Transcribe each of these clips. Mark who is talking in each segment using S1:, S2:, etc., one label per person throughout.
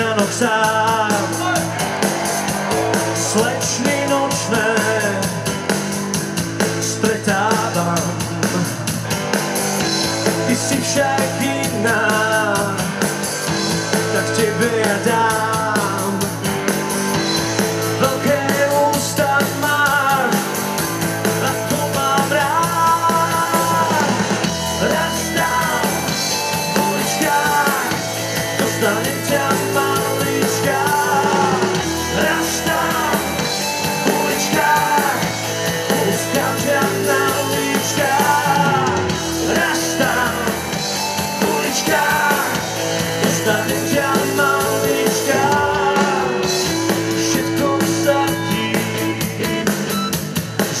S1: na sám. Slečny nočné spretávám. Ty jsi však jiná, tak tebe já dám.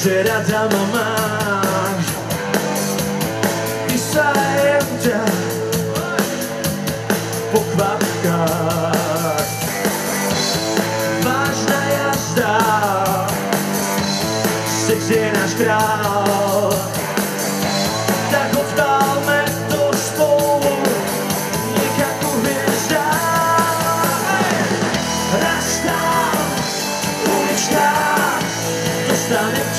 S1: será da mamã, y saenda po klapkach ważna jazda se nasz kraj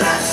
S1: Las